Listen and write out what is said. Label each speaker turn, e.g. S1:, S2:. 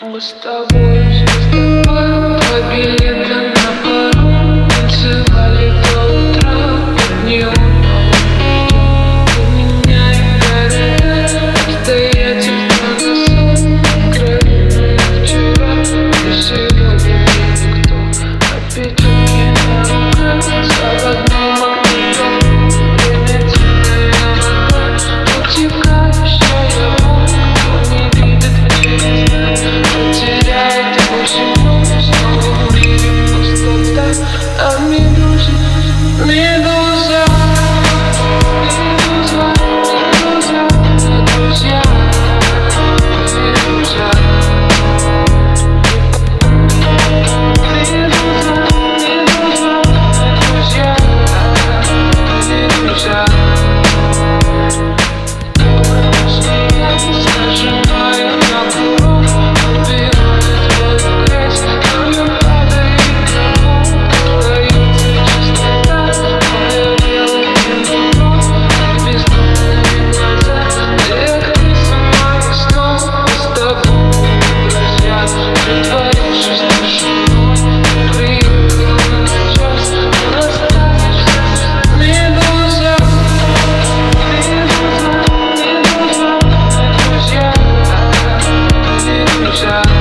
S1: Gustavo Man Yeah.